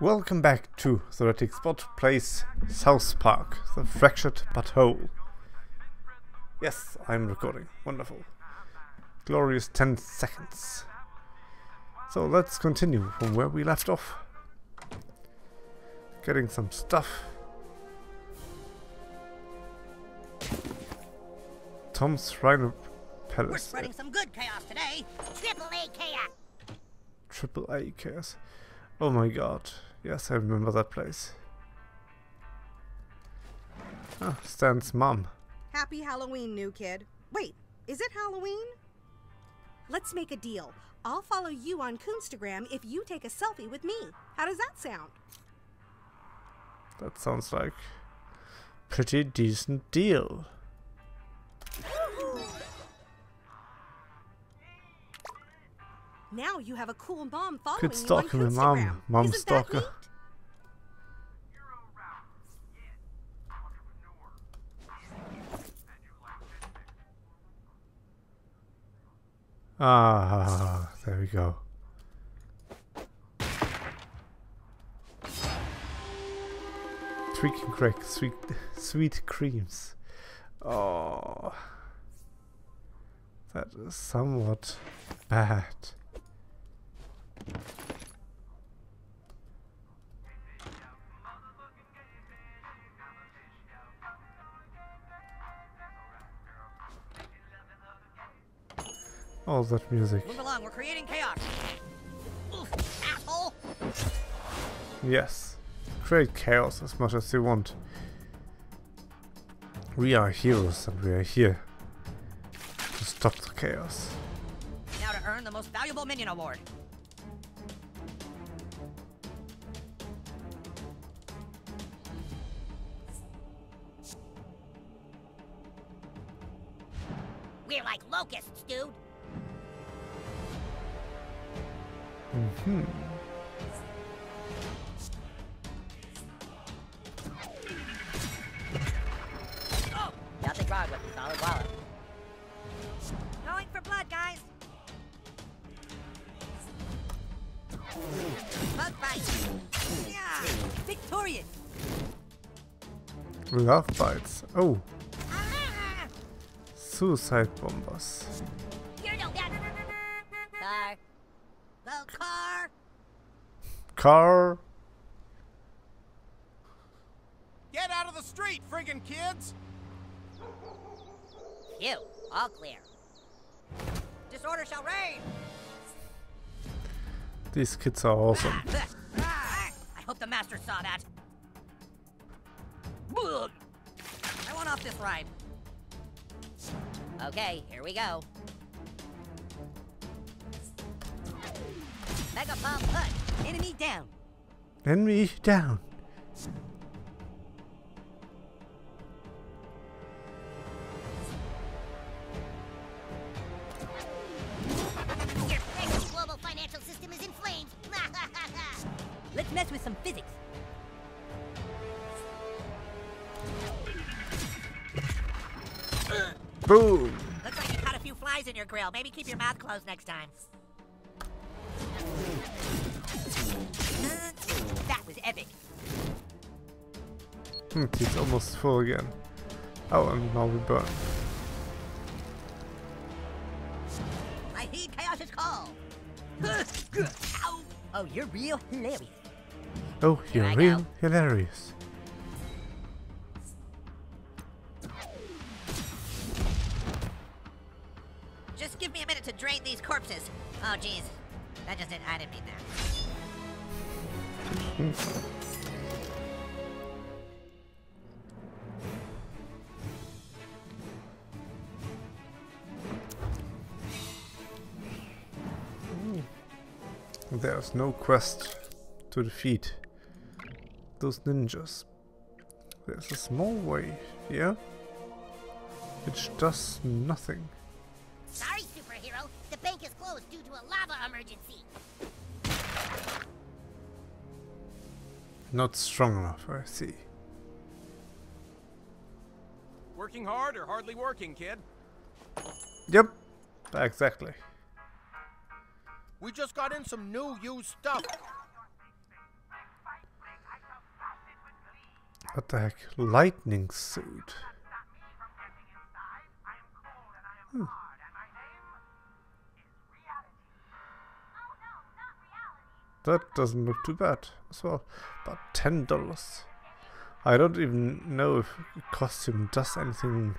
Welcome back to The Heretic Spot Plays South Park, the fractured but whole. Yes, I'm recording. Wonderful. Glorious 10 seconds. So let's continue from where we left off. Getting some stuff. Tom's Rhino Palace. We're spreading some good chaos today. Triple A chaos. Triple A chaos. Oh my god. Yes, I remember that place. Ah, Stan's mom. Happy Halloween, new kid. Wait, is it Halloween? Let's make a deal. I'll follow you on Coonstagram if you take a selfie with me. How does that sound? That sounds like pretty decent deal. Now you have a cool mom following Good you stalking on my mom, Coonstagram. mom Isn't stalker. Ah, there we go. Tweaking crack, sweet, sweet creams. Oh, that is somewhat bad. All that music. Move along, we're creating chaos. Oof, asshole. Yes. Create chaos as much as you want. We are heroes and we are here to stop the chaos. Now to earn the most valuable minion award. We're like locusts, dude. Hmm. Oh, nothing wrong with solid wallet. Going for blood, guys. Bug bite. Yeah, victorious. Love bites. Oh, Ah, suicide bombers. you're no bad. Car. The car. Car. Get out of the street, friggin' kids! You, all clear. Disorder shall reign. These kids are awesome. Ah, I hope the master saw that. I want off this ride. Okay, here we go. Mega Bomb Punch. Enemy down. Enemy down. Your precious global financial system is in flames. Let's mess with some physics. Boom. Looks like you caught a few flies in your grill. Maybe keep your mouth closed next time. Epic. Hmm, he's almost full again. Oh, and now we burn. I heed Chaos's call. Oh, you're real hilarious. Oh, you're real go. hilarious. There's no quest to defeat those ninjas. There's a small way here, which does nothing. Sorry, superhero. The bank is closed due to a lava emergency. Not strong enough, I see. Working hard or hardly working, kid? Yep, exactly. We just got in some new used stuff. What the heck? Lightning suit. Hmm. That doesn't look too bad as well. About ten dollars. I don't even know if costume does anything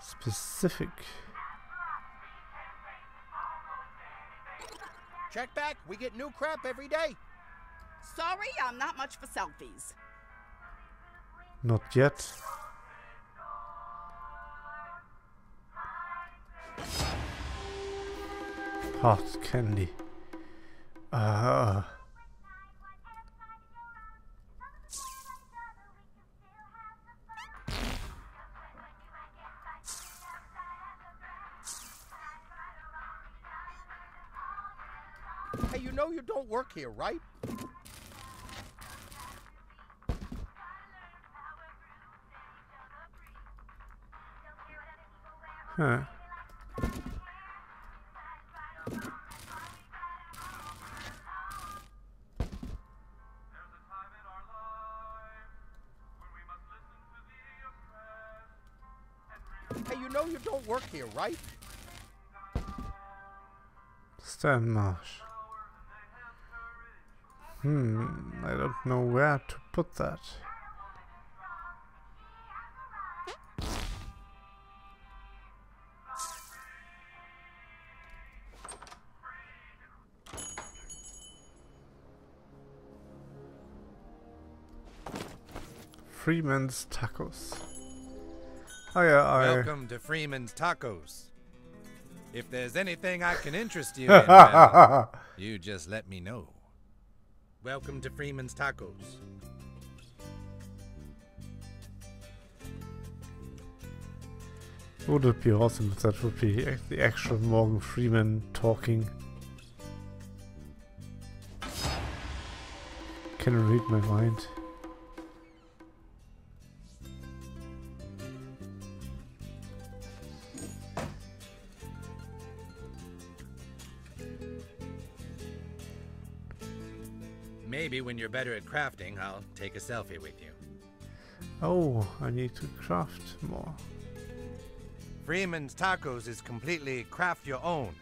specific. Check back. We get new crap every day. Sorry, I'm not much for selfies. Not yet. Hot candy. Ah. Know you don't work here, right? Huh. Hey, you know you don't work here, right? Stan Marsh. Hmm, I don't know where to put that. Freeman's Tacos. Oh yeah, I... Welcome to Freeman's Tacos. If there's anything I can interest you in, you just let me know. Welcome to Freeman's Tacos. Would it be awesome if that would be the actual Morgan Freeman talking? Can read my mind? Crafting, I'll take a selfie with you. Oh, I need to craft more. Freeman's Tacos is completely craft your own.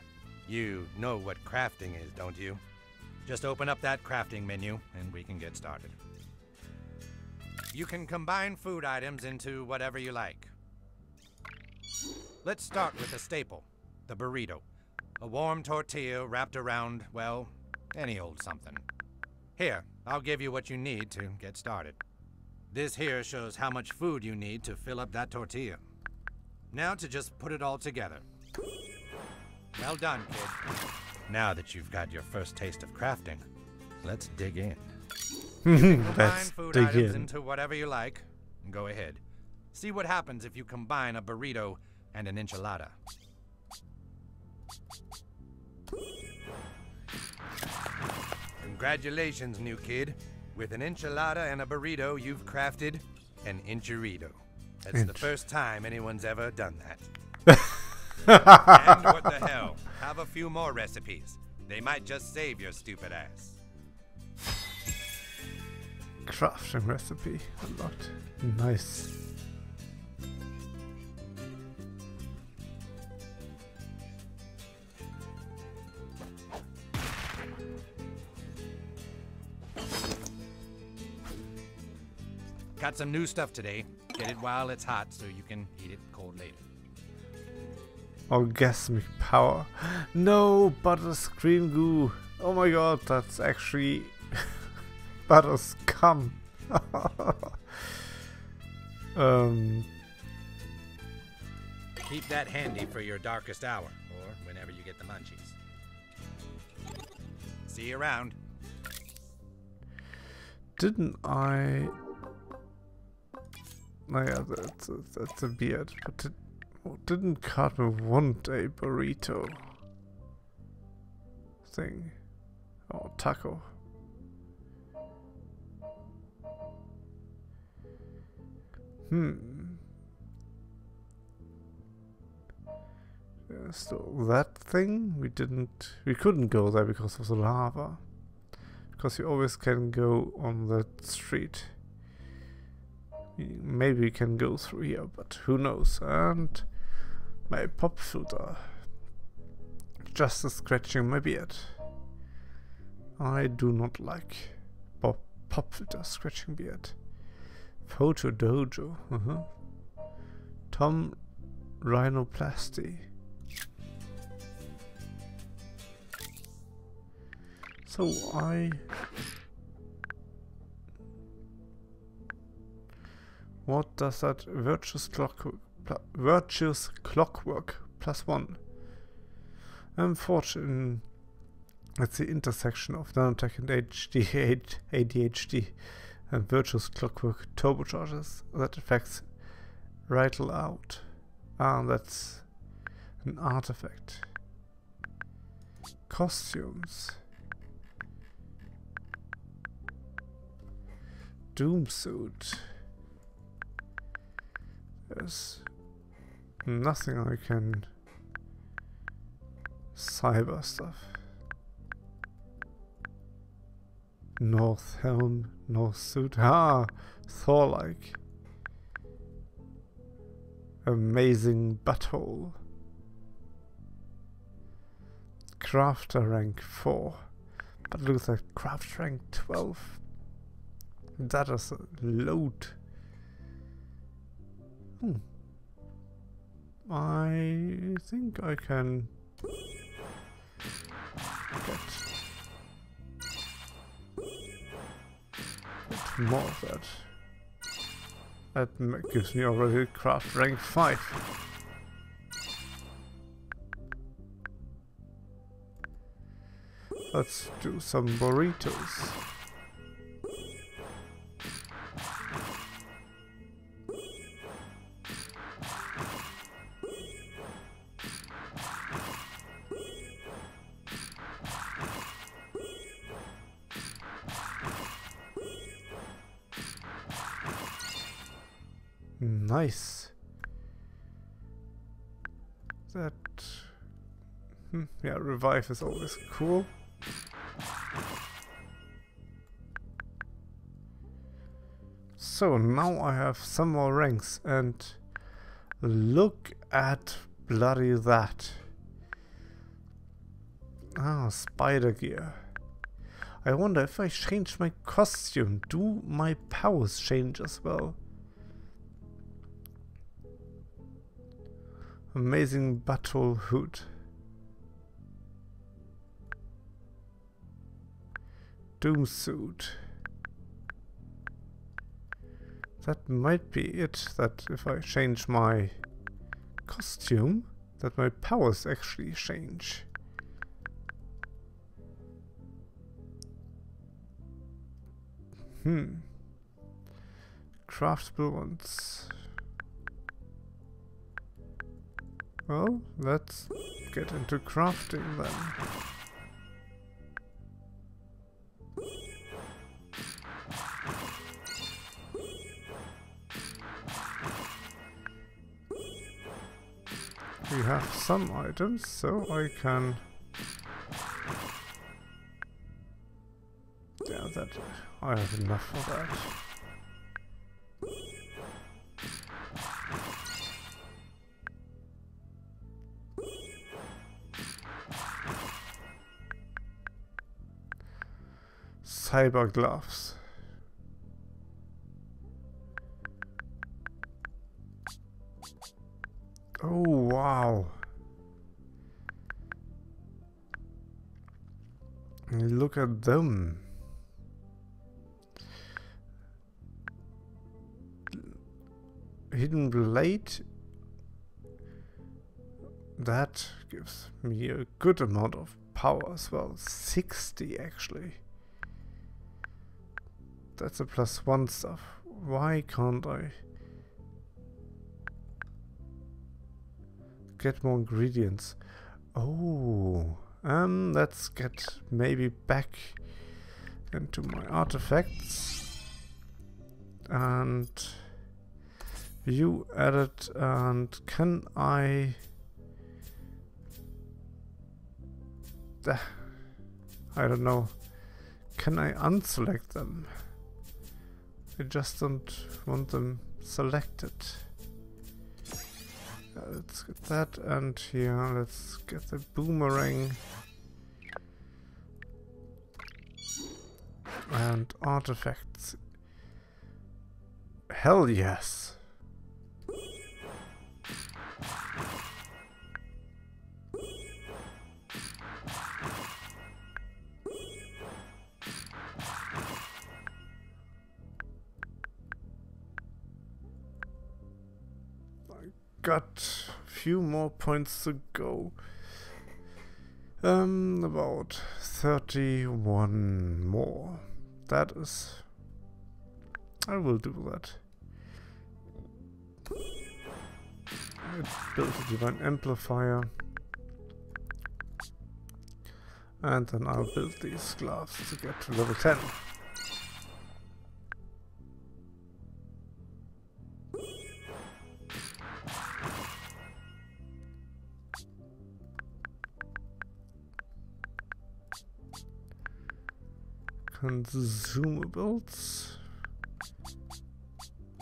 You know what crafting is, don't you? Just open up that crafting menu and we can get started. You can combine food items into whatever you like. Let's start with a staple the burrito. A warm tortilla wrapped around, well, any old something. Here, I'll give you what you need to get started. This here shows how much food you need to fill up that tortilla. Now to just put it all together. Well done, kid. Now that you've got your first taste of crafting, let's dig in. Combine Let's food dig items in. into whatever you like. Go ahead. See what happens if you combine a burrito and an enchilada. Congratulations, new kid. With an enchilada and a burrito, you've crafted an enchirito. That's the first time anyone's ever done that. and what the hell? Have a few more recipes. They might just save your stupid ass. Crafting recipe. A lot. Nice. Got some new stuff today. Get it while it's hot so you can eat it cold later. Orgasmic power. No, Butter's cream goo. Oh my god, that's actually butter scum. um, Keep that handy for your darkest hour, or whenever you get the munchies. See you around. didn't I? Yeah, that's a, that's a beard. But did, didn't Cartman want a burrito thing? Oh, taco. Hmm. Yeah, so that thing we didn't, we couldn't go there because of the lava. Because you always can go on that street. Maybe we can go through here, but who knows? And my pop filter. Just scratching my beard. I do not like pop, pop filter scratching beard. Photo Dojo. Uh -huh. Tom Rhinoplasty. So I What does that virtuous clock virtuous clockwork plus one? Unfortunately, it's the intersection of nanotech and HD, ADHD and virtuous clockwork turbochargers that affects Rital out. Ah, that's an artifact. Costumes. Doomsuit. There's nothing I can cyber stuff. North helm, north suit. Ah, Thor-like. Amazing butthole. Crafter rank 4. But like craft rank 12. That is a load. Hmm. I think I can get, more of that. That gives me already craft rank 5. Let's do some burritos. Nice. That... Hmm, yeah, revive is always cool. So now I have some more ranks and look at bloody that. Ah, spider gear. I wonder if I change my costume, do my powers change as well? Amazing battle hood. Doom suit. That might be it, that if I change my costume, that my powers actually change. Hmm. Craftable ones. Well, let's get into crafting then. We have some items, so I can... Yeah, that... I have enough for that. Cyber gloves. Oh, wow. Look at them. Hidden blade. That gives me a good amount of power as well. 60 actually. That's a plus one stuff. Why can't I get more ingredients? Oh, um, let's get maybe back into my artifacts and view edit and can I I don't know can I unselect them I just don't want them selected. Uh, let's get that and here let's get the boomerang and artifacts. Hell yes! Got a few more points to go. Um, about 31 more. That is... I will do that. I built a divine amplifier. And then I'll build these gloves to get to level 10. Consumables.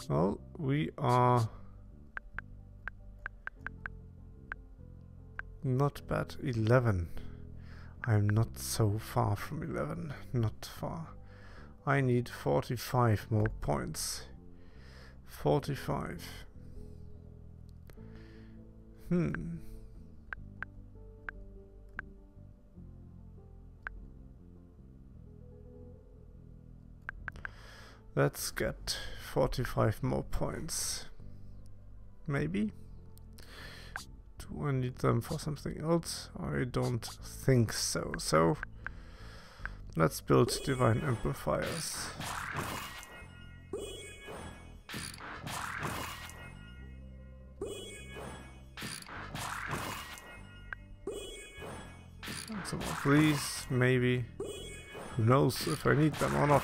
Well, we are not bad. 11. I'm not so far from 11. Not far. I need 45 more points. 45. Hmm. Let's get 45 more points. Maybe? Do I need them for something else? I don't think so. So, let's build divine amplifiers. Some of these, maybe. Who knows if I need them or not.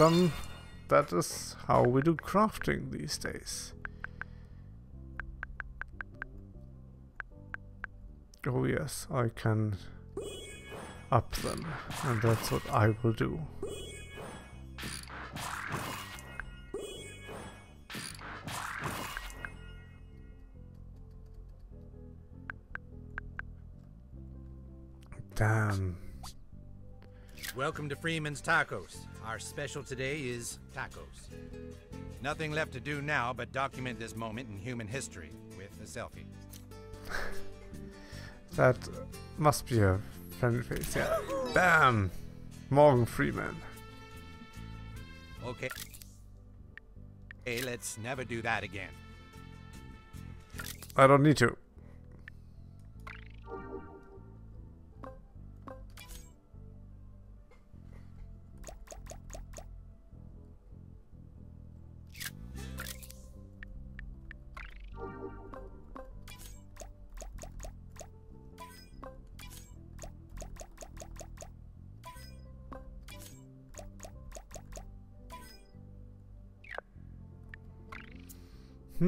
Some... That is how we do crafting these days. Oh yes, I can up them, and that's what I will do. Damn. Welcome to Freeman's Tacos. Our special today is tacos. Nothing left to do now but document this moment in human history with a selfie. that must be a friendly face, yeah. Bam! Morgan Freeman. Okay. Hey, let's never do that again. I don't need to.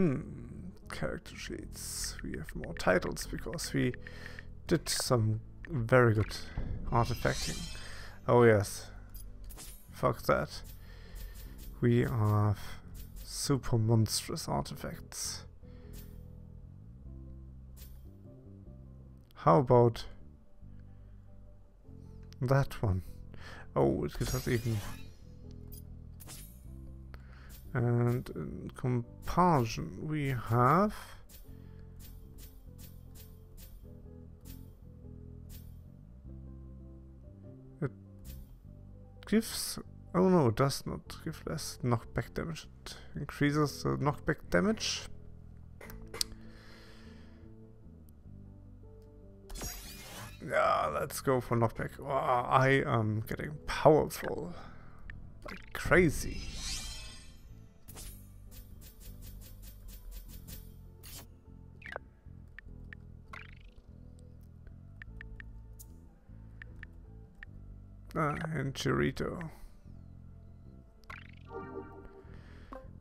Hmm, character sheets. We have more titles because we did some very good artifacting. Oh yes, fuck that. We have super monstrous artifacts. How about that one? Oh, it gives us even and in compulsion we have it gives oh no it does not give less knockback damage. It increases the knockback damage. Yeah let's go for knockback. Oh, I am getting powerful. Like crazy Enchirito.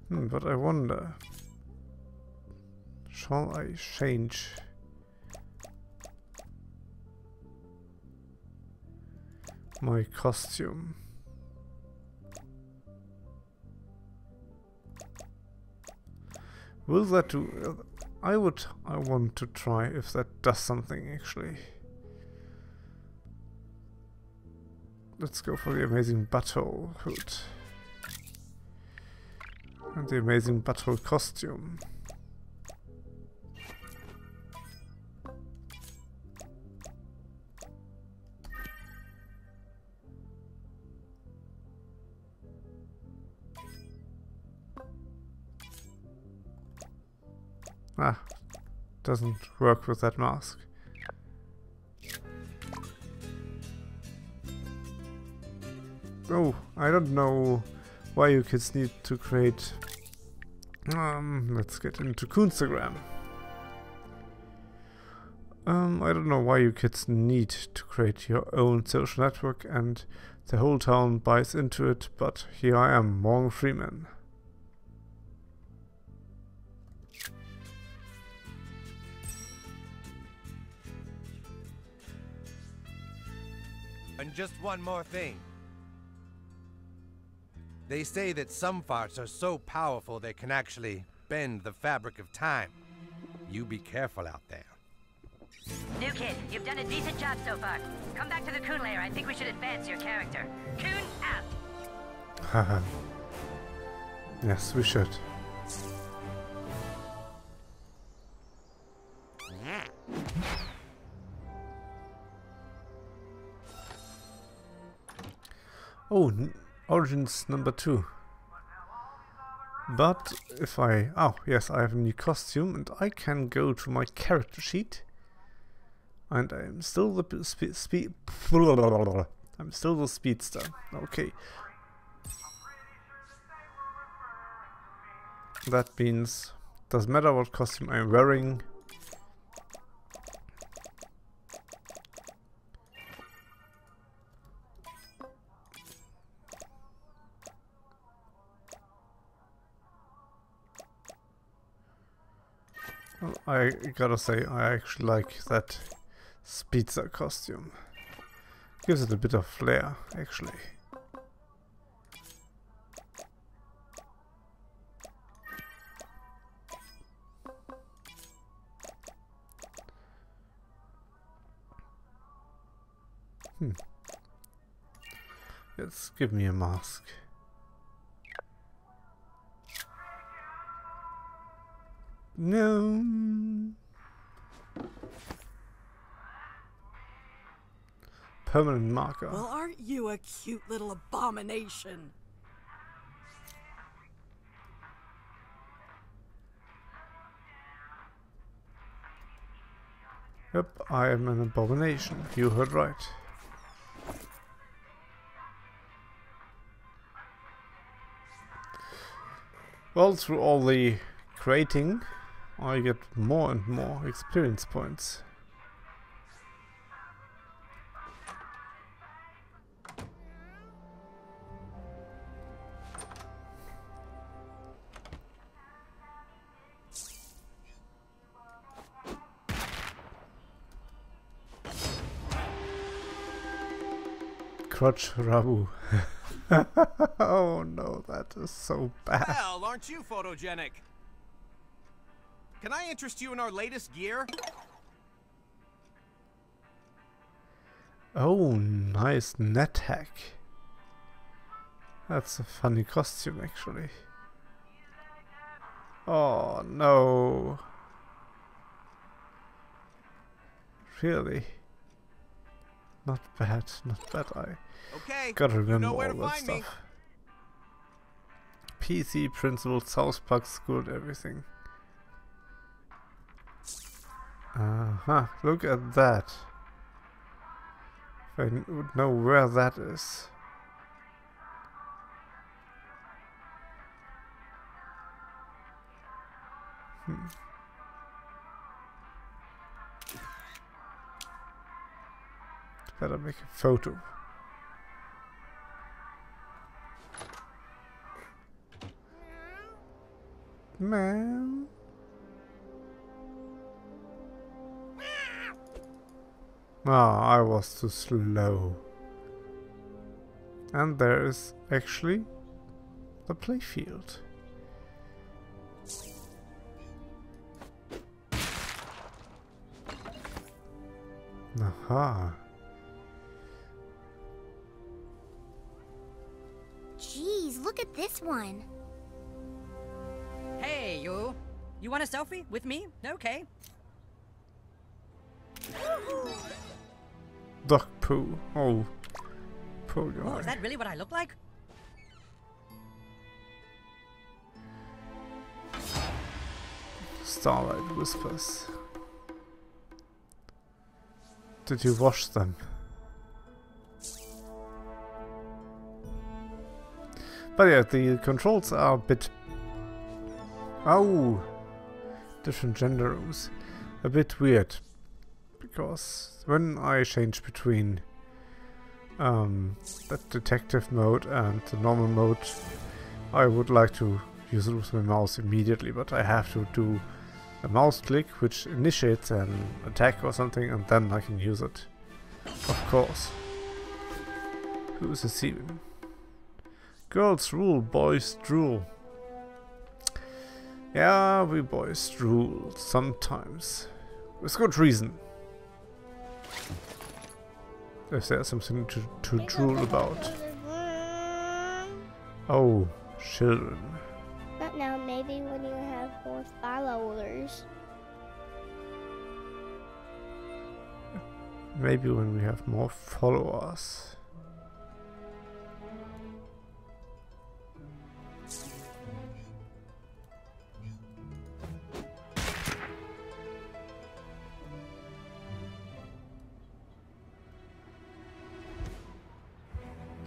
Hmm, but I wonder... Shall I change... my costume? Will that do... I would... I want to try if that does something, actually. Let's go for the amazing battle hood. And the amazing battle costume. Ah, doesn't work with that mask. Oh, I don't know why you kids need to create... Um, let's get into Coonstagram. Um, I don't know why you kids need to create your own social network and the whole town buys into it, but here I am, Morgan Freeman. And just one more thing. They say that some farts are so powerful they can actually bend the fabric of time. You be careful out there. New kid, you've done a decent job so far. Come back to the Coon layer. I think we should advance your character. Coon out. Haha. yes, we should. Oh, n- Origins number two. But if I... Oh, yes, I have a new costume and I can go to my character sheet. And I'm still the p- spe- speed... I'm still the speedster. Okay. That means... Doesn't matter what costume I'm wearing. I gotta say, I actually like that speedster costume. Gives it a bit of flair, actually. Hmm. Let's give me a mask. No. Permanent marker. Well, aren't you a cute little abomination? Yep, I am an abomination. You heard right. Well, through all the creating, I get more and more experience points. Crotch Rabu. oh no, that is so bad. Well, aren't you photogenic? Can I interest you in our latest gear? Oh, nice net hack. That's a funny costume, actually. Oh, no. Really? Not bad, not bad. I Okay. gotta you remember know all that find me. stuff. PC, Principal, South Park School, everything. Uh-huh, look at that. I would know where that is. Hmm. Better make a photo. Meow. Ah, I was too slow. And there is actually the playfield. Aha. Jeez, look at this one. Hey, you. You want a selfie with me? Okay. Poo. Oh. Poor Oh, is that really what I look like? Starlight whispers. Did you wash them? But yeah, the controls are a bit... Oh! Different gender rooms. A bit weird. Because when I change between um, the detective mode and the normal mode, I would like to use it with my mouse immediately, but I have to do a mouse click which initiates an attack or something and then I can use it. Of course. Who's receiving? Girls rule, boys drool. Yeah, we boys drool sometimes. With good reason. If there's something to, to drool about. Oh, children. Not now, maybe when you have more followers. Maybe when we have more followers.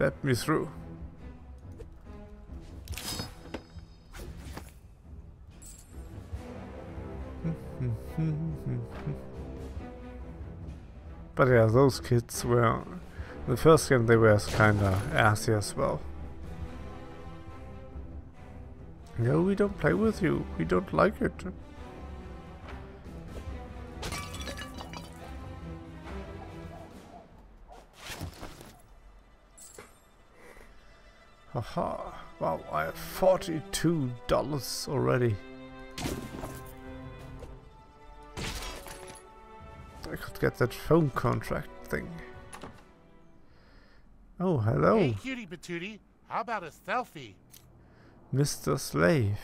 Let me through. But yeah, those kids were... The first game they were kinda assy as well. No, we don't play with you. We don't like it. Haha. Wow, I have $42 already. I could get that phone contract thing. Oh, hello, Hey, cutie patootie, how about a selfie? Mr. Slave.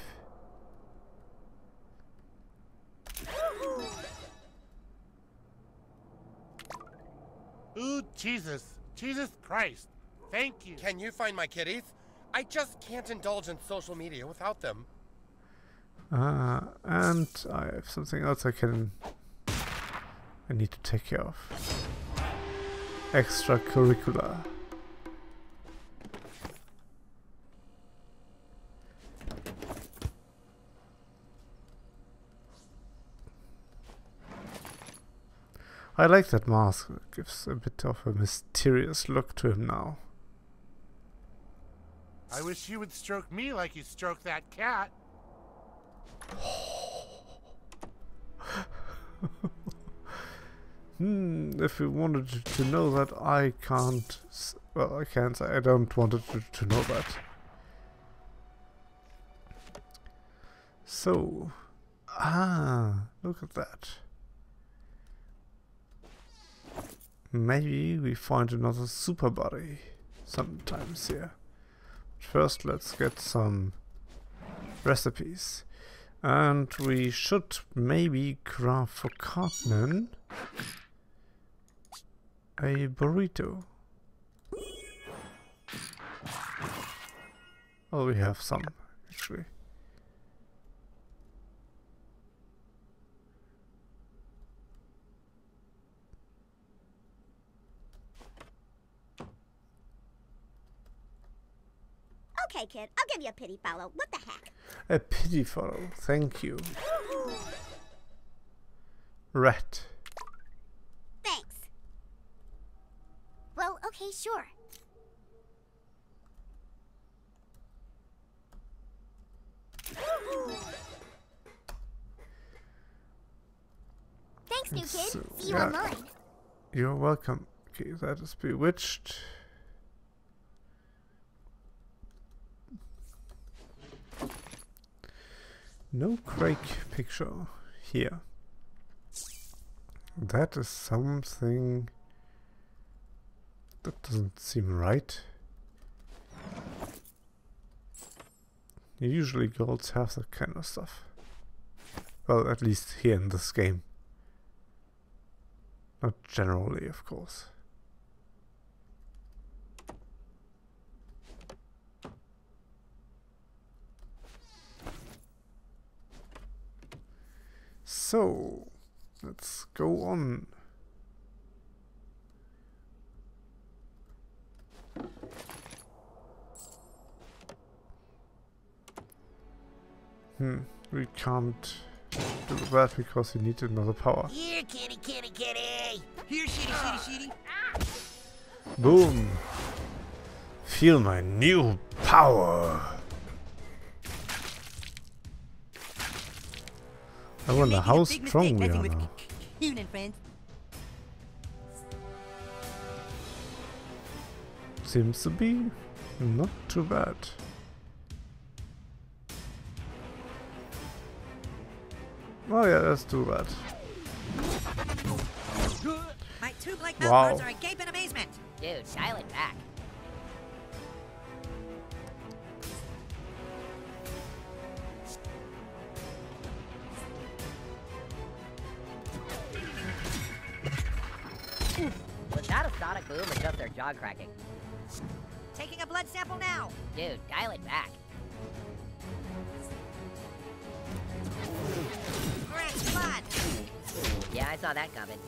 Ooh, Jesus. Jesus Christ. Thank you. Can you find my kitties? I just can't indulge in social media without them. Ah, and I have something else I can... I need to take care of. Extracurricular. I like that mask. It gives a bit of a mysterious look to him now. I wish you would stroke me like you stroked that cat. Hmm, if you wanted to- know that, I can't. Well, I can't say. I don't want to, to know that. So. Ah, look at that. Maybe we find another super body sometimes here. First, let's get some recipes. And we should maybe craft for Cartman a burrito. Oh, we have some, Okay, kid, I'll give you a pity follow. What the heck? A pity follow, thank you. Rat. Thanks. Well, okay, sure. Thanks, new kid. So, See you yeah. online. You're welcome. Okay, that is bewitched. No Craig picture here. That is something that doesn't seem right. Usually girls have that kind of stuff. Well, at least here in this game. Not generally, of course. So, let's go on. Hmm, we can't do that because we need another power. Here, kitty, kitty, kitty. Here, shitty, shitty, shitty. Boom! Feel my new power! I wonder how strong we are now. Evening, friends. Seems to be not too bad. Oh yeah, that's too bad. My two black Wow. are agape in amazement. Dude, dial it back. Jaw cracking? Taking a blood sample now. Dude, dial it back. Fresh blood. Yeah, I saw that coming.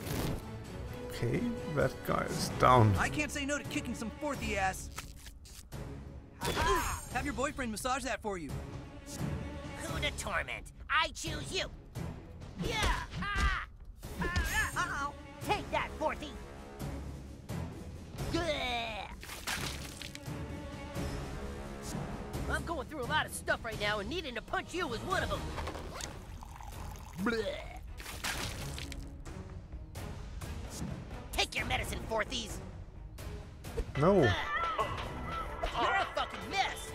Okay, that guy is down. I can't say no to kicking some fourthy ass. Have your boyfriend massage that for you. Who to torment? I choose you. Yeah. Ah. Uh-oh. Take that, Forthy. Through a lot of stuff right now, and needing to punch you was one of them. Bleh. Take your medicine, Forthies. No. You're a fucking mess.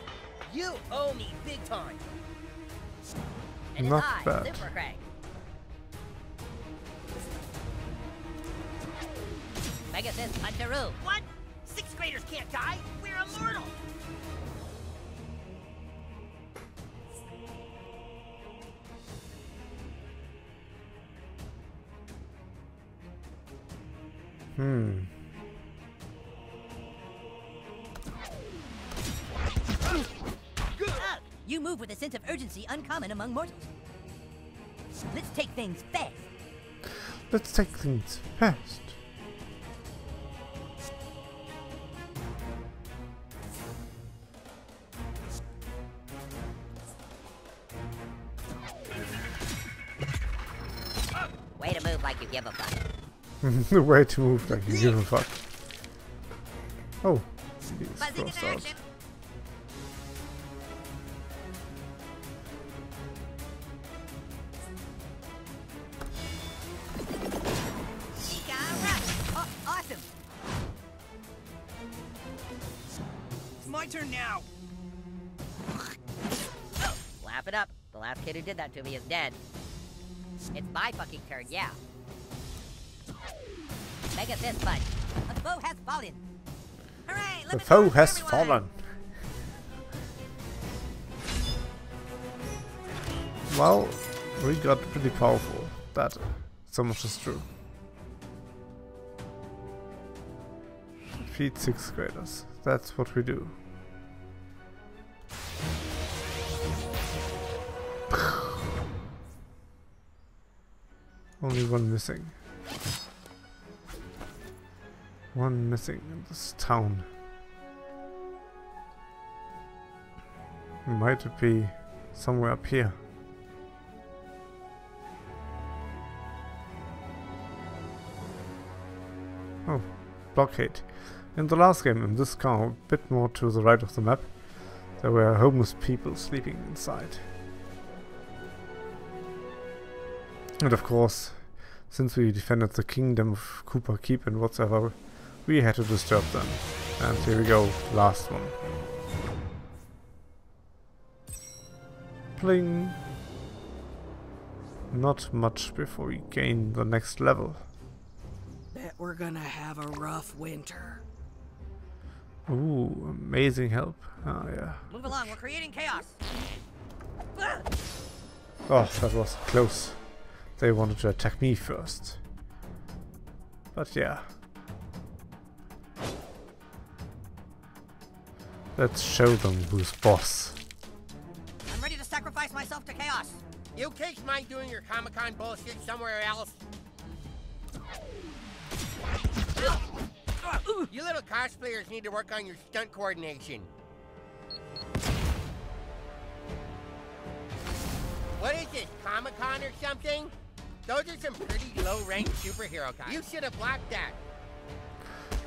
You owe me big time. And Not I, bad. Super Craig. Pegasus Puncheroo. What? Sixth graders can't die. Hmm. You move with a sense of urgency uncommon among mortals. Let's take things fast. Let's take things fast. the way to move like you give a fuck. Oh, he's Buzzing crossed into out. action. Chica rush. Oh, awesome. It's my turn now. Laugh it up. The last kid who did that to me is dead. It's my fucking turn, yeah. Fist punch. The foe has fallen. Hooray! The foe has everyone. fallen. Well, we got pretty powerful. That so much is true. Feed sixth graders. That's what we do. Only one missing. One missing in this town. Might be somewhere up here? Oh, blockade. In the last game, in this car, a bit more to the right of the map, there were homeless people sleeping inside. And of course, Since we defended the kingdom of Kupa Keep and whatsoever, we had to disturb them. And here we go, last one. Pling. Not much before we gain the next level. Bet we're gonna have a rough winter. Ooh, amazing help. Oh yeah. Move along, we're creating chaos. Oh, that was close. They wanted to attack me first. But yeah. Let's show them who's boss. I'm ready to sacrifice myself to chaos. You kids mind doing your Comic-Con bullshit somewhere else? You little cosplayers need to work on your stunt coordination. What is this, Comic-Con or something? Those are some pretty low-ranked superhero costumes. You should have blocked that.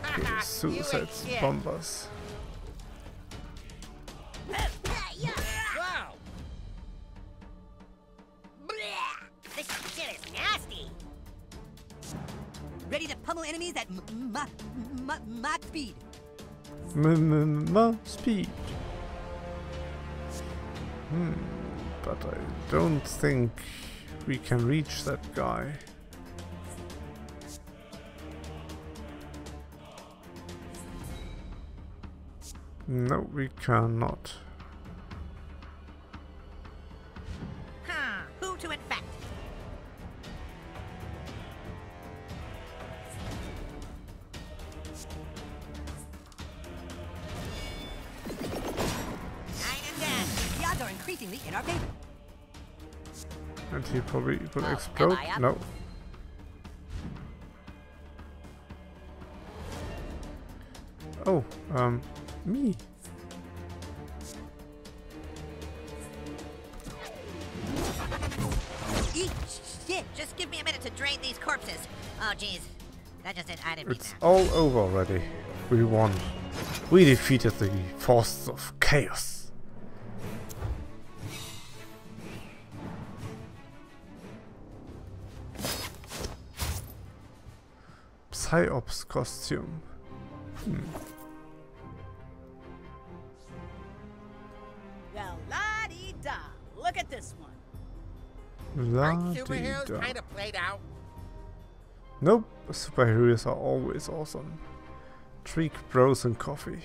The suicide shit. bombers. Wow! This shit is nasty. Ready to pummel enemies at m- m- m- m- Mach speed. M -m speed. Hmm, but I don't think we can reach that guy. No, we cannot. Huh, who to infect? Nine and ten. The odds are increasingly in our favor. And he probably will Oh, explode. am I up? No. Oh, um, me. Eat shit. Just give me a minute to drain these corpses. Oh, jeez. That just didn't, I didn't mean It's all over already. We won. We defeated the forces of chaos. Psyops costume. Hmm. Aren't superheroes kind of played out? Nope, superheroes are always awesome. Tweek bros and coffee.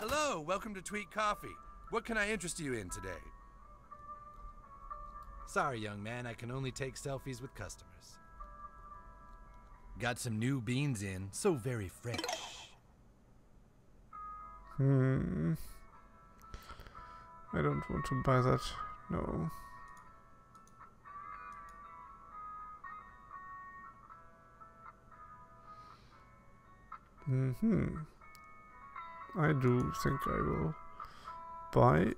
Hello, welcome to Tweek Coffee. What can I interest you in today? Sorry, young man, I can only take selfies with customers. Got some new beans in, so very fresh. Hmm. I don't want to buy that. No. Hmm. I do think I will buy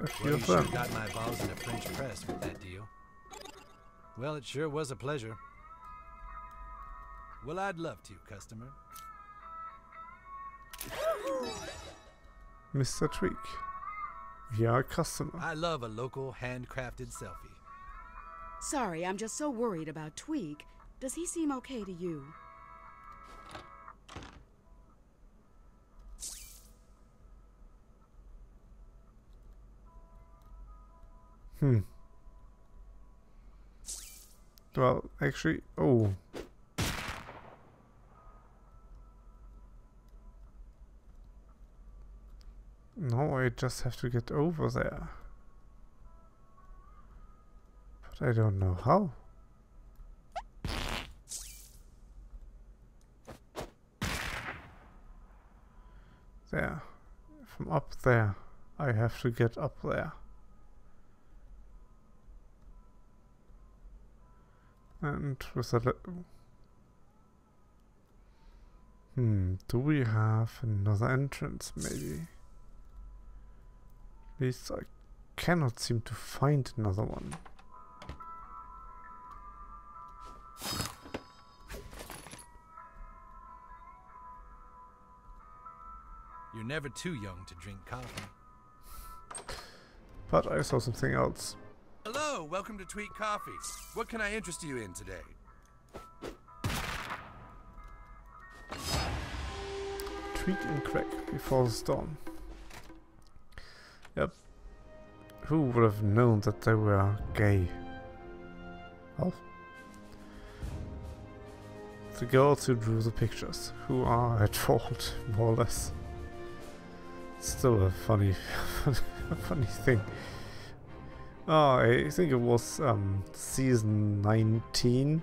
a few Well, you of sure them. got my balls in a French press with that deal. Well, it sure was a pleasure. Well, I'd love to, customer. Mr. Tweek. We are a customer. I love a local handcrafted selfie. Sorry, I'm just so worried about Tweek. Does he seem okay to you? Hmm. Well, actually, oh. No, I just have to get over there. But I don't know how. There. From up there. I have to get up there. And with a Hmm, do we have another entrance maybe? At least I cannot seem to find another one. You're never too young to drink coffee. But I saw something else. Welcome to Tweek Coffee. What can I interest you in today? Tweek and Craig before the storm. Yep. Who would have known that they were gay? Well, the girls who drew the pictures, who are at fault, more or less. It's still a funny, funny thing. Oh, I think it was um, season 19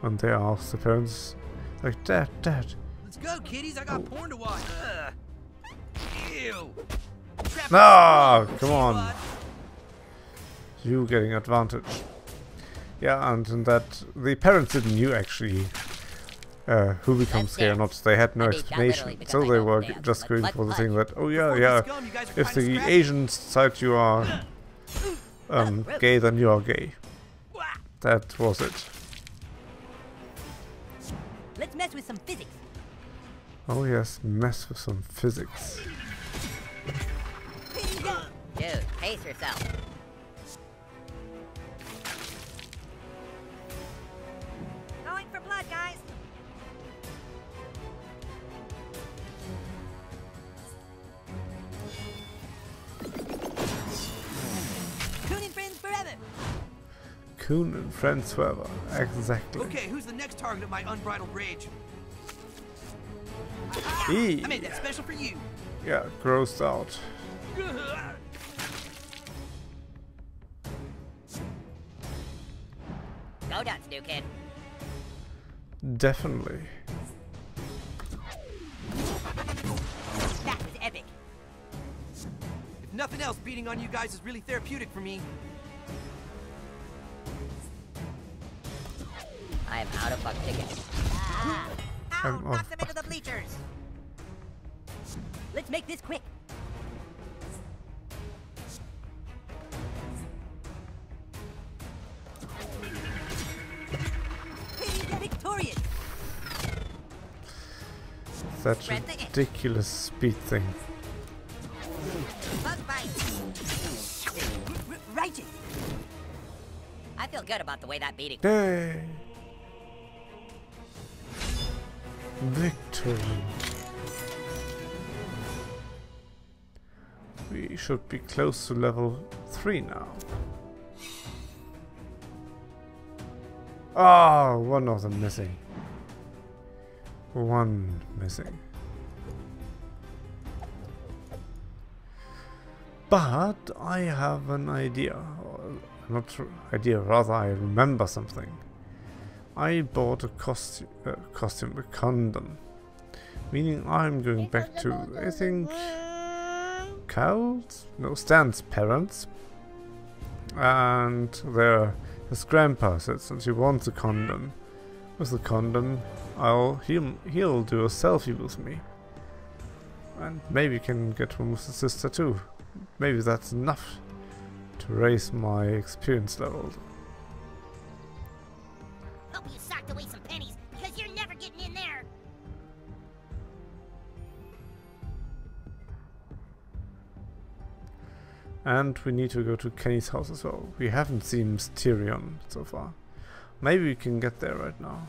when they asked the parents, like, Dad, Dad. Let's go, kiddies. I got Oh. porn to watch. Ugh. Ew. No, come on. You getting advantage. Yeah, and, and that the parents didn't knew actually uh, who becomes gay or not. They had no I mean, not literally, explanation, so they were just going for the thing that oh yeah yeah, this gum, you guys are if the scrappy. Asian side you are um, gay, then you are gay. That was it. Let's mess with some physics. Oh yes, mess with some physics. Dude, pace yourself. Going for blood, guys. Coon and friends forever. Exactly. Okay, who's the next target of my unbridled rage? Eee. I made that special for you. Yeah, grossed out. Go nuts, new kid. Definitely. That was epic. If nothing else, beating on you guys is really therapeutic for me. I am out of fuck tickets. Ah. Ow, I'm knock them into the bleachers. Let's make this quick. Hey, Victorious. That Spread the itch. ridiculous speed thing. Bug bite. Righteous. I feel good about the way that beating. Yay! Should be close to level 3 now. Ah, one of them missing. One missing. But I have an idea. Not idea, rather I remember something. I bought a costume, uh, costume, a condom. Meaning I'm going back to, I think, Kyle's? No, Stan's parents. And their, his grandpa said since he wants a condom, with the condom, I'll, he'll, he'll do a selfie with me. And maybe can get one with the sister too. Maybe that's enough to raise my experience level. Hope you away some And we need to go to Kenny's house as well. We haven't seen Mysterion so far. Maybe we can get there right now.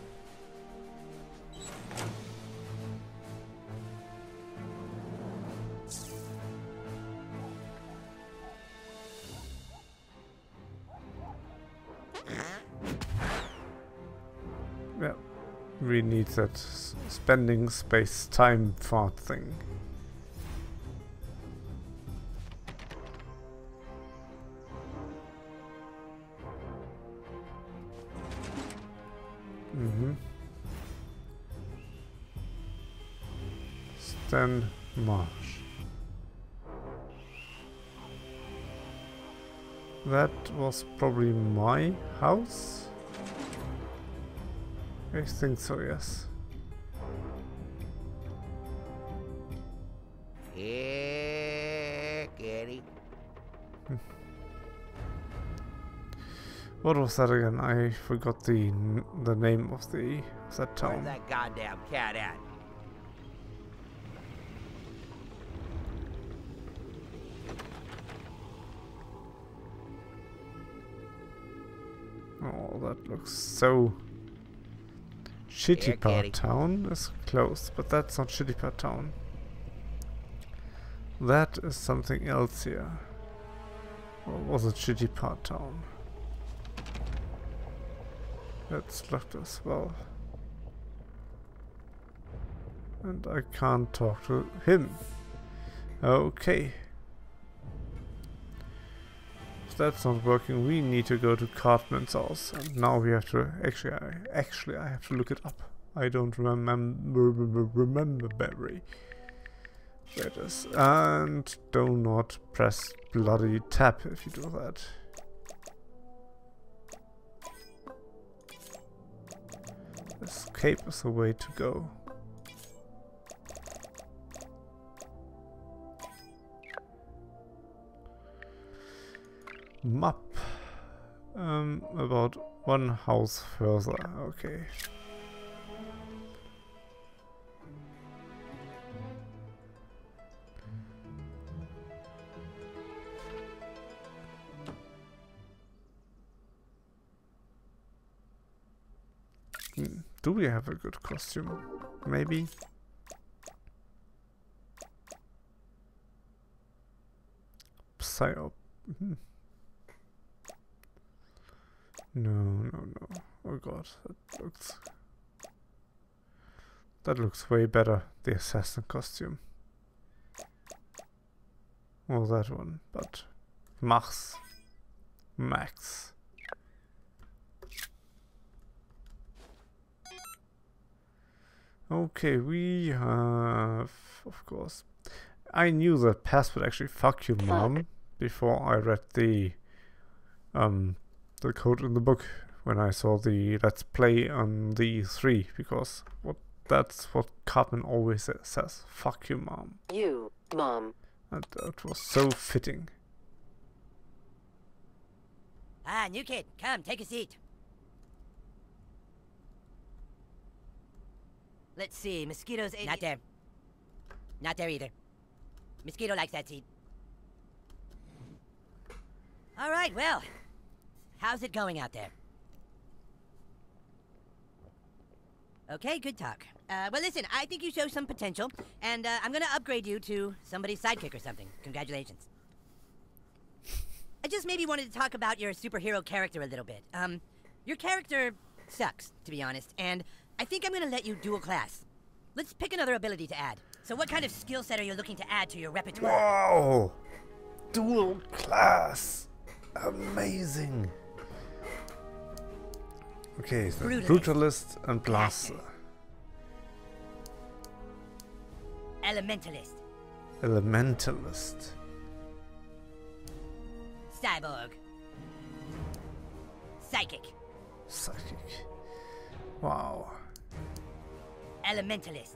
Yeah, we need that spending space time fart thing. Stan Marsh. That was probably my house? I think so, yes. Yeah, Kitty. What was that again? I forgot the the name of the of that Where's town. that goddamn cat at? Looks so Shitty Here, Part kitty. Town is closed, but that's not Shitty Part Town. That is something else here. Or was it Shitty Part Town? That's locked as well. And I can't talk to him. Okay. If that's not working, we need to go to Cartman's house. And now we have to actually I actually I have to look it up. I don't remember remember Barry. There it is. And do not press bloody tab if you do that. Escape is the way to go. Map. Um, about one house further. Okay. Hmm, Do we have a good costume? Maybe? Psyop. hmm. No, no, no. Oh god, that looks... That looks way better, the assassin costume. Well, that one, but... Max. Max. Okay, we have, of course. I knew that password actually fuck you mom before I read the um the code in the book when I saw the let's play on the three because what that's what Cartman always says. Fuck you mom. You, Mom. And that was so fitting. Ah, new kid, come, take a seat. Let's see, mosquitoes. Not there. Not there either. Mosquito likes that seat. All right, well, how's it going out there? Okay, good talk. Uh, well, listen, I think you show some potential, and uh, I'm gonna upgrade you to somebody's sidekick or something. Congratulations. I just maybe wanted to talk about your superhero character a little bit. Um, your character sucks, to be honest, and I think I'm gonna let you dual class. Let's pick another ability to add. So, what kind of skill set are you looking to add to your repertoire? Wow! Dual class! Amazing! Okay, so Brutalist. Brutalist and Blaster. Elementalist, Elementalist. cyborg, psychic, Psychic. Wow. elementalist.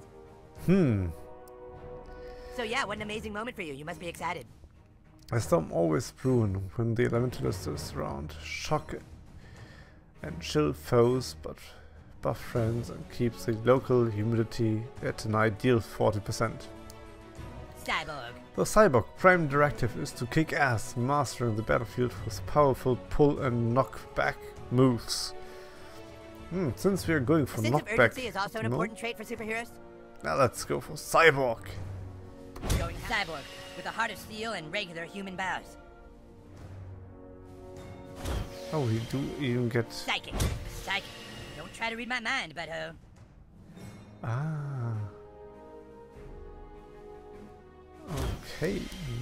Hmm. So yeah, what an amazing moment for you. You must be excited. I storm always brewing when the Elementalist is around. Shock and chill foes, but buff friends and keeps the local humidity at an ideal 40%. Cyborg, The Cyborg prime directive is to kick ass, mastering the battlefield with powerful pull and knockback moves. Hmm, since we are going for of knockback, is also an no? important trait for superheroes. now let's go for Cyborg. Going cyborg with a heart of steel and regular human bows. Oh, we do even get Psychic, psychic. Don't try to read my mind, but uh, ah. Okay,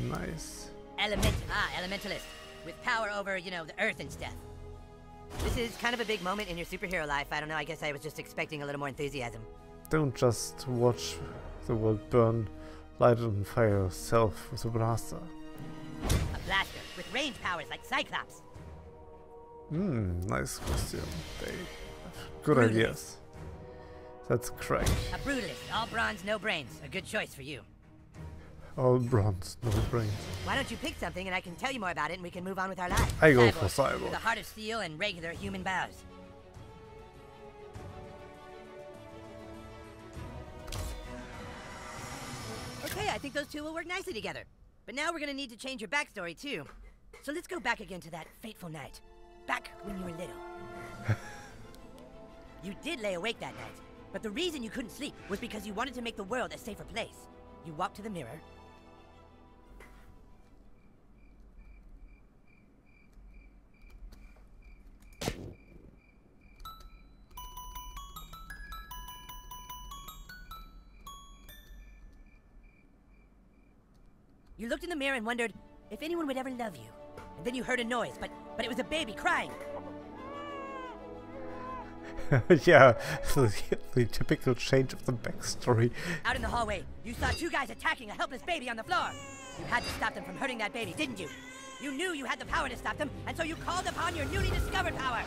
nice. element ah elementalist with power over you know the earth and stuff. This is kind of a big moment in your superhero life. I don't know. I guess I was just expecting a little more enthusiasm. Don't just watch the world burn, light it on fire yourself with a blaster. A blaster with range powers like Cyclops. Hmm, nice costume. They good Brutalist. ideas. That's correct. A brutalist, all bronze, no brains. A good choice for you. All bronze, no brains. Why don't you pick something and I can tell you more about it and we can move on with our lives? I go for cyborg. The heart of steel and regular human bows. Okay, I think those two will work nicely together. But now we're gonna need to change your backstory too. So let's go back again to that fateful night. Back when you were little. you did lay awake that night. But the reason you couldn't sleep was because you wanted to make the world a safer place. You walked to the mirror. You looked in the mirror and wondered if anyone would ever love you. And then you heard a noise, but but it was a baby crying. yeah, the, the typical change of the backstory. Out in the hallway, you saw two guys attacking a helpless baby on the floor. You had to stop them from hurting that baby, didn't you? You knew you had the power to stop them, and so you called upon your newly discovered power.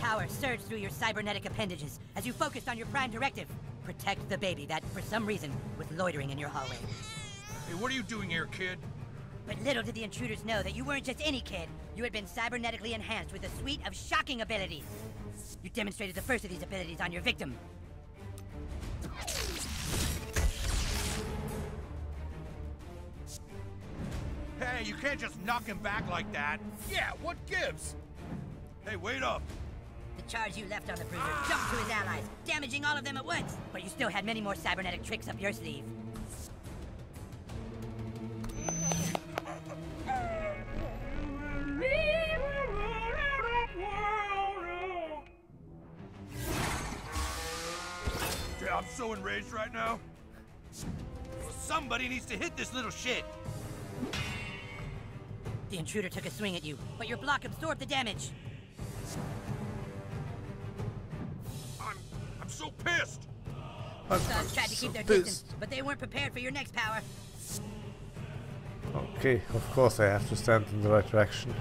Power surged through your cybernetic appendages as you focused on your prime directive. Protect the baby that, for some reason, was loitering in your hallway. Hey, what are you doing here, kid? But little did the intruders know that you weren't just any kid. You had been cybernetically enhanced with a suite of shocking abilities. You demonstrated the first of these abilities on your victim. Hey, you can't just knock him back like that. Yeah, what gives? Hey, wait up. The charge you left on the bruiser jumped to his allies, damaging all of them at once. But you still had many more cybernetic tricks up your sleeve. So enraged right now. Somebody needs to hit this little shit. The intruder took a swing at you, but your block absorbed the damage. I'm I'm so pissed. Thugs tried to keep their distance, but they weren't prepared for your next power. Okay, of course I have to stand in the right direction.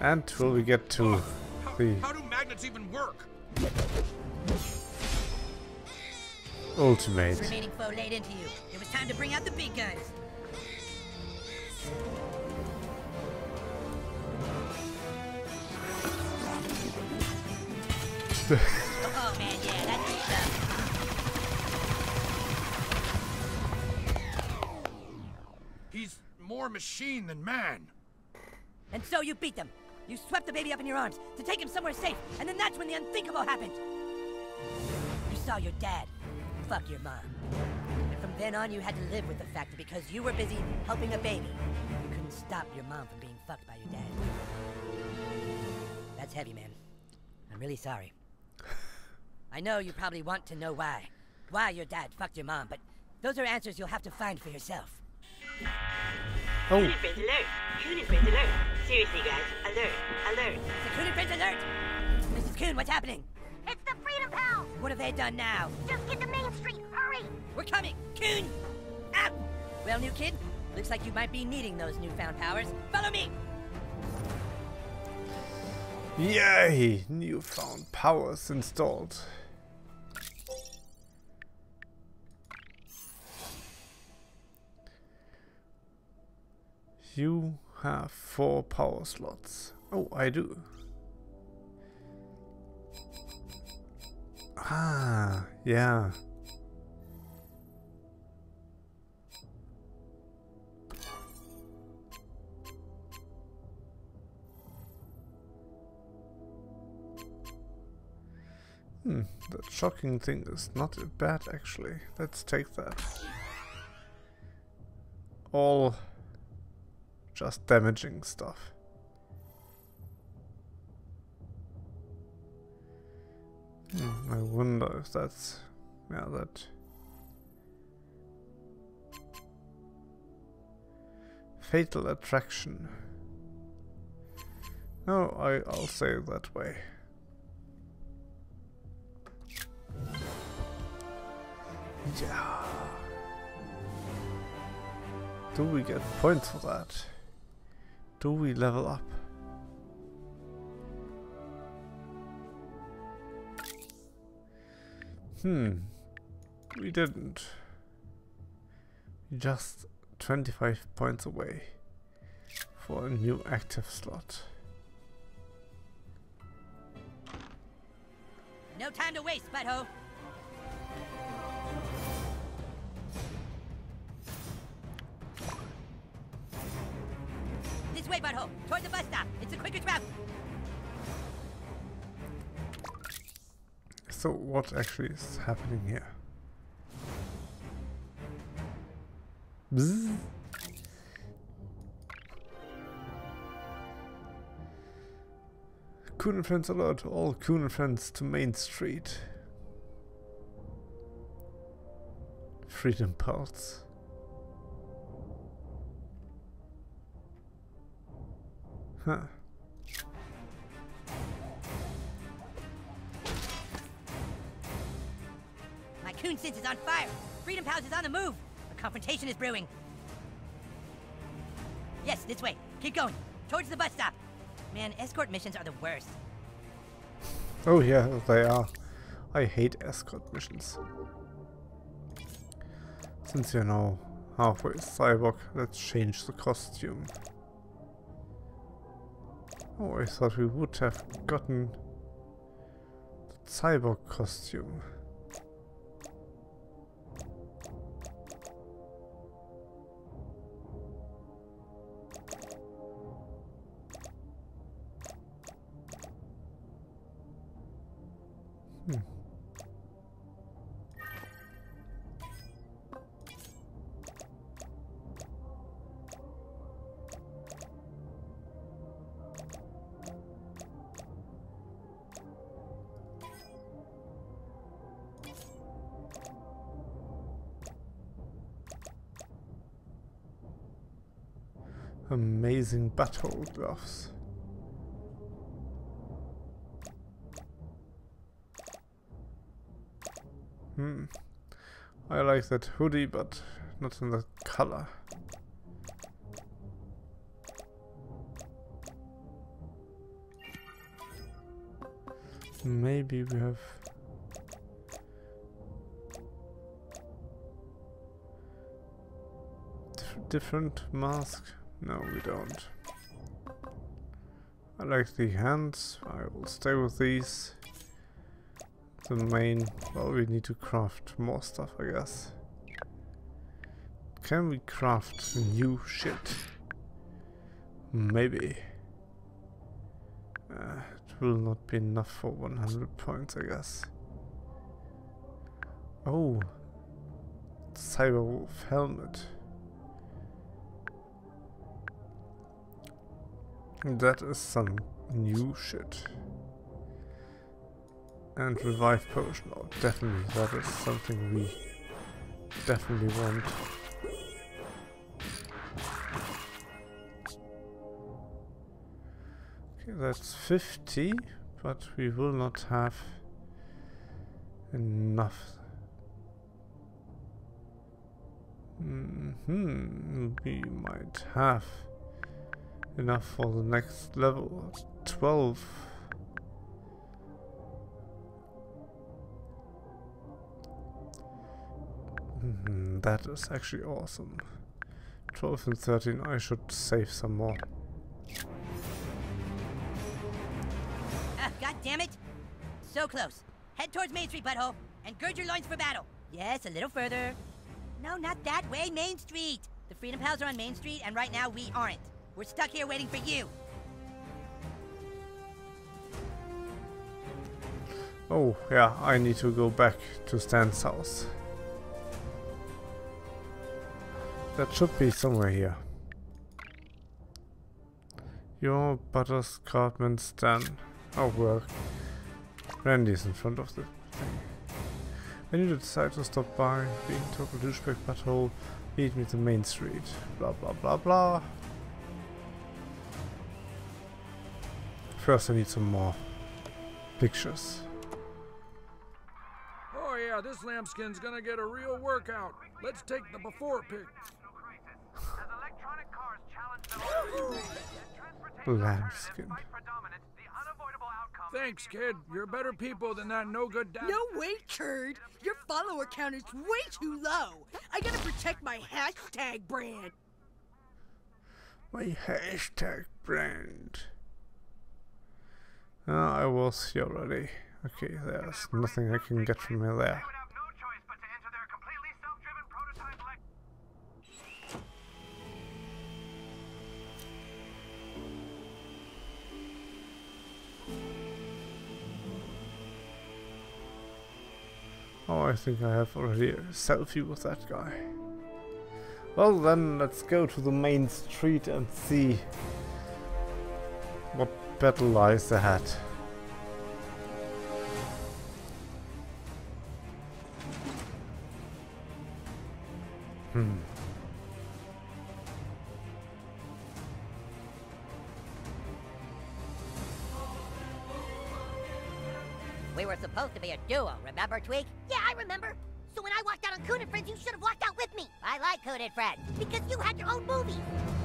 And will we get to the How do magnets even work? ultimate? Remaining foe laid into you. It was time to bring out the big guns. oh man, yeah, that's good. He's more machine than man. And so you beat them. You swept the baby up in your arms to take him somewhere safe, and then that's when the unthinkable happened. You saw your dad fuck your mom. And from then on, you had to live with the fact that because you were busy helping a baby, you couldn't stop your mom from being fucked by your dad. That's heavy, man. I'm really sorry. I know you probably want to know why. Why your dad fucked your mom, but those are answers you'll have to find for yourself. Oh. Coon Print alert! Coon Print alert! Seriously, guys, alert! Alert! Coon Print alert! Mrs. Coon, what's happening? It's the Freedom Pals! What have they done now? Just get to Main Street, hurry! We're coming! Coon! Out! Well, new kid, looks like you might be needing those newfound powers. Follow me! Yay! Newfound powers installed. You have four power slots. Oh, I do. Ah, yeah. Hmm, that shocking thing is not bad actually. Let's take that. All just damaging stuff. Hmm, I wonder if that's yeah that fatal attraction. No, I I'll say that way. Yeah. Do we get points for that? Do we level up? Hmm. We didn't. Just 25 points away for a new active slot. No time to waste, butthole. This way, butthole. Towards the bus stop. It's the quickest route. So what actually is happening here? Bzzz. Coon and Friends alert, all Coon and Friends to Main Street. Freedom Pals. Huh. My coon sense is on fire. Freedom Pals is on the move. A confrontation is brewing. Yes, this way. Keep going. Towards the bus stop. Man, escort missions are the worst. Oh yeah, they are. I hate escort missions. Since you're now halfway cyborg, let's change the costume. Oh, I thought we would have gotten the cyborg costume. Amazing butthole gloves. Hmm. I like that hoodie, but not in that color. Maybe we have... Dif different mask? No, we don't. I like the hands. I will stay with these the main... Well, we need to craft more stuff, I guess. Can we craft new shit? Maybe. Uh, it will not be enough for 100 points, I guess. Oh. Cyberwolf helmet. That is some new shit. And revive potion. Oh, definitely, that is something we definitely want. Okay, that's 50, but we will not have enough. Mm hmm, we might have enough for the next level. 12. Mm, that is actually awesome. 12 and 13, I should save some more. Ah, God damn it! So close. Head towards Main Street, butthole, and gird your loins for battle. Yes, a little further. No, not that way, Main Street. The Freedom Pals are on Main Street, and right now we aren't. We're stuck here waiting for you. Oh, yeah, I need to go back to Stan's house. That should be somewhere here. Your Butters Cartman Stan. Oh, well. Randy's in front of the thing. When you decide to stop by, being total douchebag butthole, meet me to Main Street. Blah blah blah blah. First I need some more pictures. Oh yeah, this lambskin's gonna get a real workout. Let's take the before pic. Lambskin. Thanks, kid. You're better people than that no-good dad. No way, Kurd. Your follower count is way too low. I gotta protect my hashtag brand. My hashtag brand. Uh, I will see already. Okay, there's nothing I can get from here there. Oh, I think I have already a selfie with that guy. Well then, let's go to the main street and see what battle lies ahead. Hmm. We were supposed to be a duo, remember, Tweek? Yeah, I remember. So when I walked out on Coon and Friends, you should have walked out with me. I like Coon and Friends. Because you had your own movies.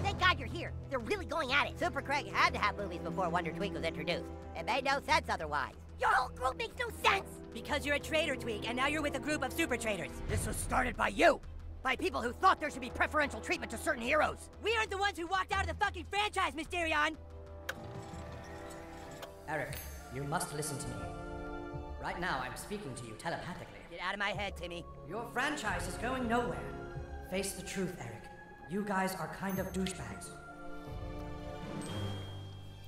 Thank God you're here. They're really going at it. Super Craig had to have movies before Wonder Tweek was introduced. It made no sense otherwise. Your whole group makes no sense. Because you're a traitor, Tweek, and now you're with a group of super traders. This was started by you! By people who thought there should be preferential treatment to certain heroes. We aren't the ones who walked out of the fucking franchise, Mysterion! Eric, you must listen to me. Right now, I'm speaking to you telepathically. Get out of my head, Timmy. Your franchise is going nowhere. Face the truth, Eric. You guys are kind of douchebags.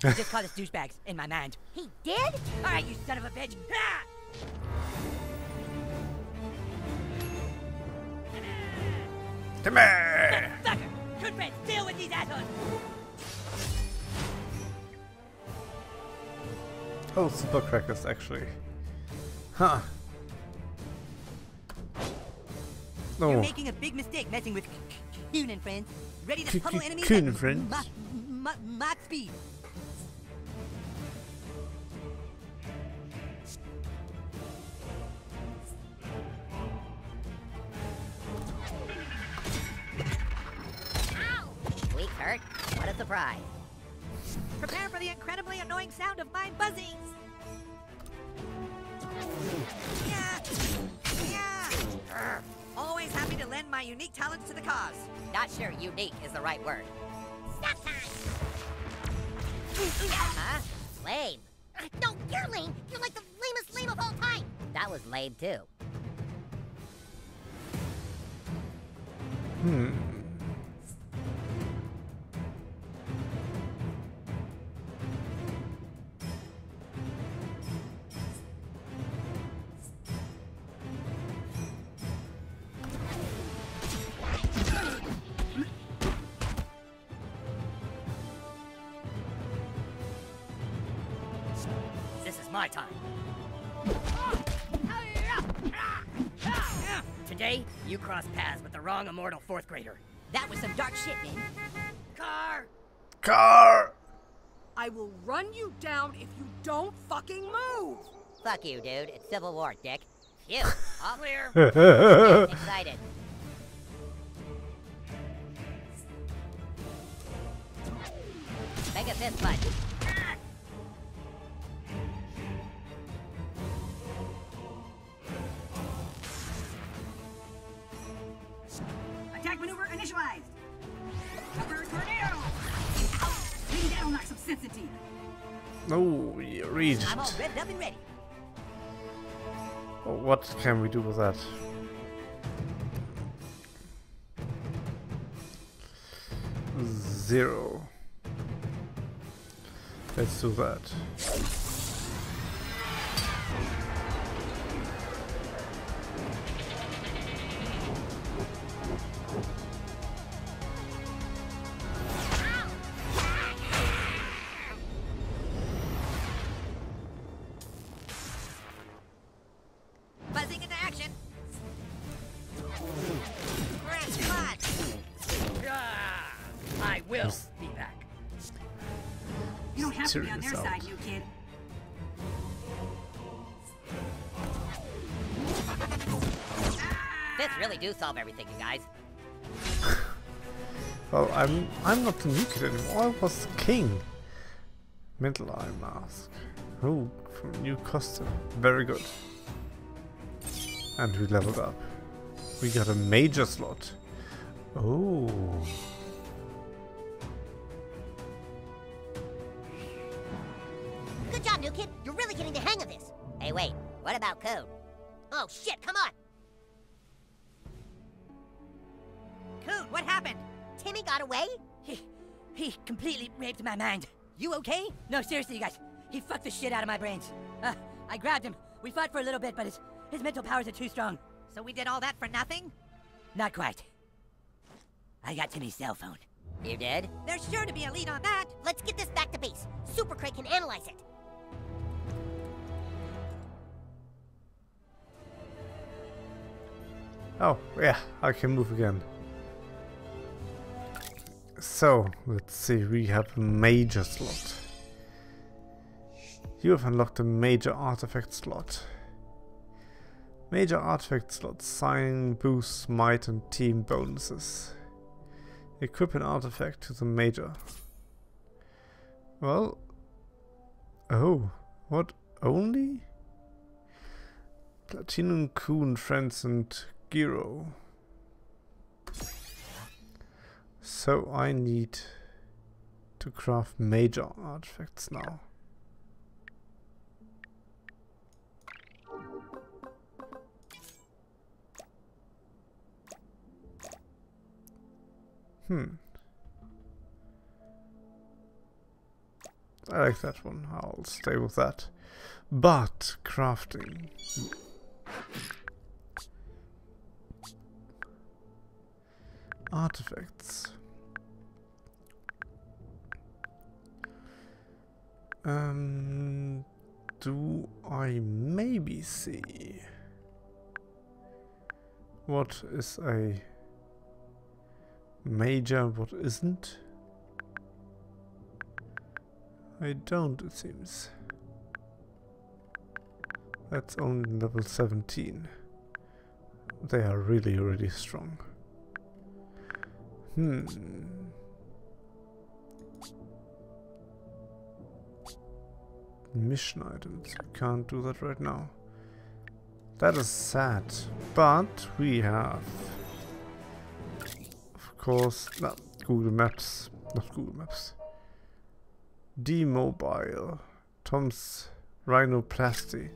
You just called us douchebags, in my mind. He did? Alright, you son of a bitch! Ah! Timmy! Fucker! Good friends, deal with these assholes! Oh, super crackers actually. Huh. You're making a big mistake messing with Coon and friends. Ready to pummel enemies at friends? Mach, Mach, Mach speed. Right word. Huh? Lame. No, you're lame. You're like the lamest lame of all time. That was lame too. Paths with the wrong immortal fourth grader. That was some dark shit, man. Car! Car! I will run you down if you don't fucking move. Fuck you, dude. It's Civil War, dick. Phew. All clear. Excited. Make a fist punch. Maneuver initialized. Upper tornado. Bring down like some sensitive. No, you reached. I'm all revved up and ready. What can we do with that? Zero. Let's do that. Solve everything, you guys. Well, I'm I'm not the new kid anymore. I was the king. Mental eye mask. Oh, from new costume. Very good. And we leveled up. We got a major slot. Oh. Completely raped my mind. You okay? No, seriously, you guys. He fucked the shit out of my brains. Uh, I grabbed him. We fought for a little bit, but his, His mental powers are too strong. So we did all that for nothing? Not quite. I got Timmy's cell phone. You did? There's sure to be a lead on that. Let's get this back to base. Super Craig can analyze it. Oh, yeah, I can move again. So, let's see, we have a major slot. You have unlocked a major artifact slot. Major artifact slot, sign, boost, might and team bonuses. Equip an artifact to the major. Well, oh, what, only? Platinum, Coon, Friends and Giro. So I need to craft major artifacts now. Hmm. I like that one. I'll stay with that. But crafting. Artifacts. Um, do I maybe see what is a major, what isn't? I don't, it seems. That's only level 17. They are really, really strong. Hmm. Mission items. We Can't do that right now. That is sad. But we have... Of course... No, Google Maps. Not Google Maps. D-Mobile. Tom's Rhinoplasty.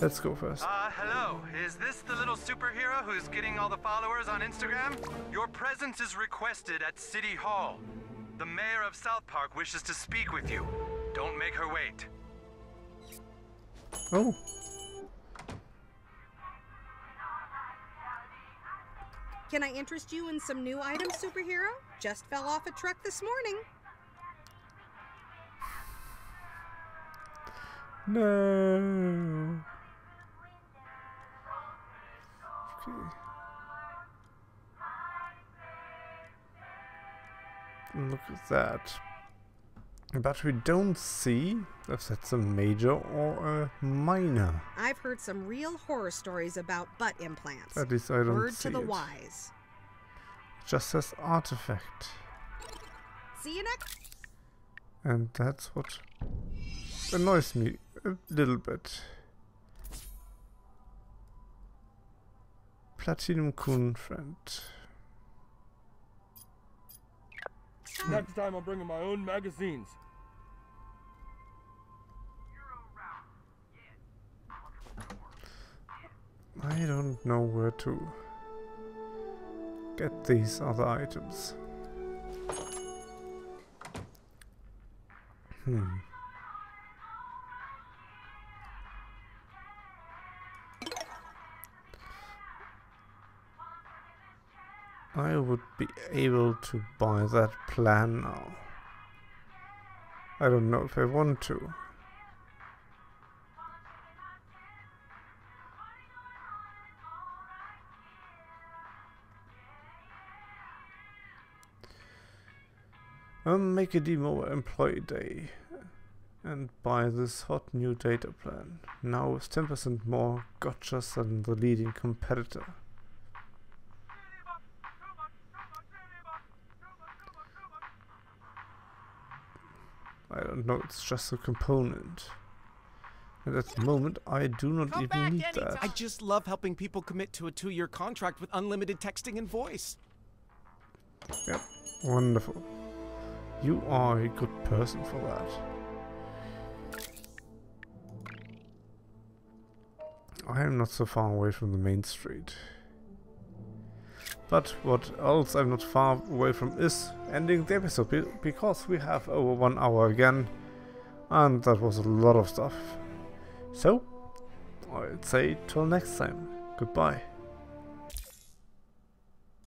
Let's go first. Uh, hello. Is this the little superhero who's getting all the followers on Instagram? Your presence is requested at City Hall. The mayor of South Park wishes to speak with you. Don't make her wait. Oh. Can I interest you in some new items, superhero? Just fell off a truck this morning. No. Okay. Look at that. But we don't see if that's a major or a minor. I've heard some real horror stories about butt implants. At least I don't Word see to the it. wise. Just says artifact. See you next. And that's what annoys me a little bit. Platinum Coon friend. Next time I'm bringing my own magazines. I don't know where to get these other items. Hmm. I would be able to buy that plan now. I don't know if I want to. Um, make a demo employee day and buy this hot new data plan. Now with 10% more gotchas than the leading competitor. I don't know, it's just a component. And at the moment, I do not Come even need anytime. that. I just love helping people commit to a two-year contract with unlimited texting and voice. Yep, wonderful. You are a good person for that. I am not so far away from the main street. But what else I'm not far away from is ending the episode be- because we have over one hour again and that was a lot of stuff. So, I'd say till next time. Goodbye.